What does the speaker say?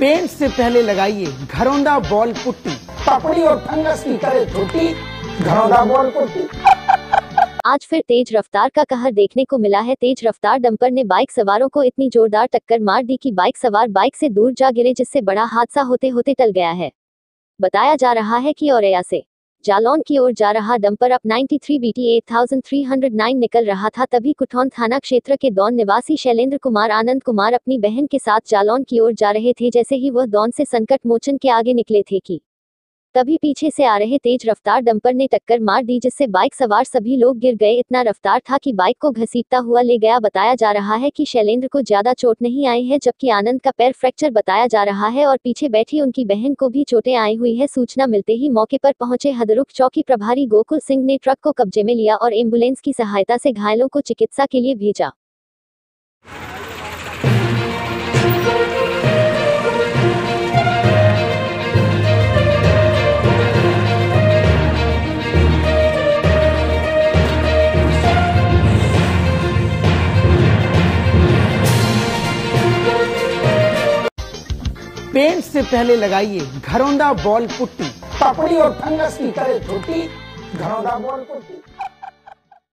Paint से पहले लगाइए घरौंदा बॉल पुट्टी पपड़ी और फंगस की करे छोटी घरौंदा बॉल पुट्टी आज फिर तेज रफ्तार का कहर देखने को मिला है। तेज रफ्तार डंपर ने बाइक सवारों को इतनी जोरदार टक्कर मार दी कि बाइक सवार बाइक से दूर जा गिरे, जिससे बड़ा हादसा होते होते टल गया है। बताया जा रहा है कि औरैया से जालौन की ओर जा रहा डंपर अप 93 बीटी 8309 निकल रहा था, तभी कुठौन थाना क्षेत्र के दौन निवासी शैलेंद्र कुमार आनंद कुमार अपनी बहन के साथ जालौन की ओर जा रहे थे, जैसे ही वह दौन से संकट मोचन के आगे निकले थे कि तभी पीछे से आ रहे तेज रफ्तार डंपर ने टक्कर मार दी जिससे बाइक सवार सभी लोग गिर गए। इतना रफ्तार था कि बाइक को घसीटता हुआ ले गया। बताया जा रहा है कि शैलेंद्र को ज़्यादा चोट नहीं आई है, जबकि आनंद का पैर फ्रैक्चर बताया जा रहा है और पीछे बैठी उनकी बहन को भी चोटें आई हुई है। सूचना मिलते ही मौके पर पहुँचे हदरुख चौकी प्रभारी गोकुल सिंह ने ट्रक को कब्जे में लिया और एंबुलेंस की सहायता से घायलों को चिकित्सा के लिए भेजा। पेंट से पहले लगाइए घरौंदा बॉल पुट्टी। पपड़ी और फंगस की करे छोटी घरौंदा बॉल पुट्टी।